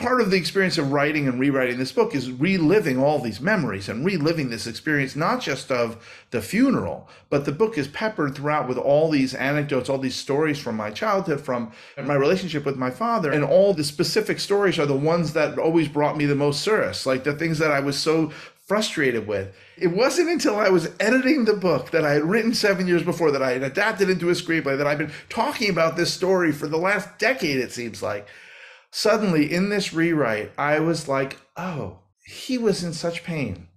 part of the experience of writing and rewriting this book is reliving all these memories and reliving this experience, not just of the funeral, but the book is peppered throughout with all these anecdotes, all these stories from my childhood, from my relationship with my father. And all the specific stories are the ones that always brought me the most solace, like the things that I was so frustrated with. It wasn't until I was editing the book that I had written seven years before, that I had adapted into a screenplay, that I've been talking about this story for the last decade, it seems like suddenly in this rewrite, I was like, oh, he was in such pain.